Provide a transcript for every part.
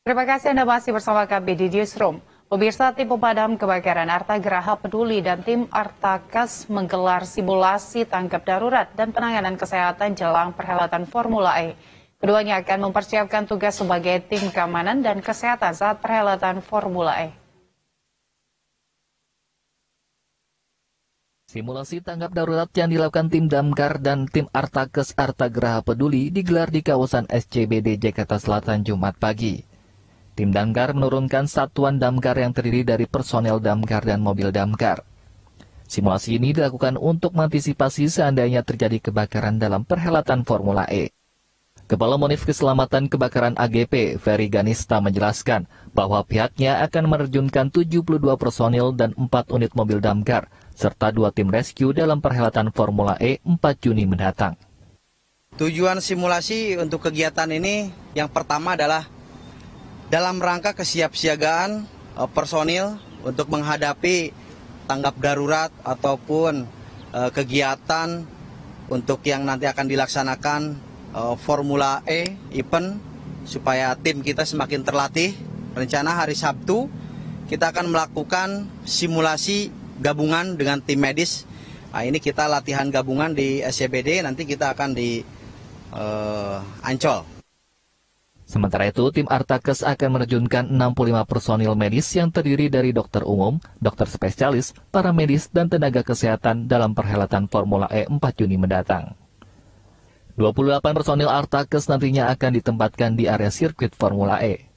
Terima kasih Anda masih bersama kami di Newsroom. Pemirsa tim pemadam kebakaran Arta Geraha Peduli dan tim Artakas menggelar simulasi tanggap darurat dan penanganan kesehatan jelang perhelatan Formula E. Keduanya akan mempersiapkan tugas sebagai tim keamanan dan kesehatan saat perhelatan Formula E. Simulasi tanggap darurat yang dilakukan tim Damkar dan tim Artakes Arta Geraha Peduli digelar di kawasan SCBD Jakarta Selatan Jumat pagi. Tim damkar menurunkan satuan damkar yang terdiri dari personel damkar dan mobil damkar. Simulasi ini dilakukan untuk mengantisipasi seandainya terjadi kebakaran dalam perhelatan Formula E. Kepala Monif Keselamatan Kebakaran AGP, Ferry Ganista menjelaskan bahwa pihaknya akan menerjunkan 72 personil dan 4 unit mobil damkar, serta dua tim rescue dalam perhelatan Formula E 4 Juni mendatang. Tujuan simulasi untuk kegiatan ini yang pertama adalah dalam rangka kesiapsiagaan uh, personil untuk menghadapi tanggap darurat ataupun uh, kegiatan untuk yang nanti akan dilaksanakan uh, Formula E event supaya tim kita semakin terlatih. Rencana hari Sabtu kita akan melakukan simulasi gabungan dengan tim medis. Nah, ini kita latihan gabungan di SCBD, nanti kita akan di uh, Ancol. Sementara itu, tim Artakes akan menerjunkan 65 personil medis yang terdiri dari dokter umum, dokter spesialis, para medis, dan tenaga kesehatan dalam perhelatan Formula E 4 Juni mendatang. 28 personil Artakes nantinya akan ditempatkan di area sirkuit Formula E.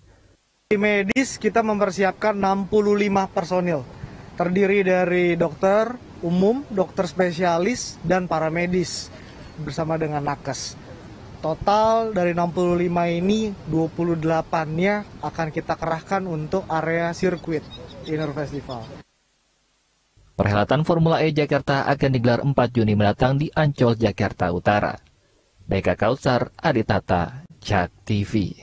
Di medis kita mempersiapkan 65 personil, terdiri dari dokter umum, dokter spesialis, dan para medis bersama dengan nakes. Total dari 65 ini 28-nya akan kita kerahkan untuk area sirkuit Inner Festival. Perhelatan Formula E Jakarta akan digelar 4 Juni mendatang di Ancol, Jakarta Utara. Deka Kautsar, Aditata, Cak TV.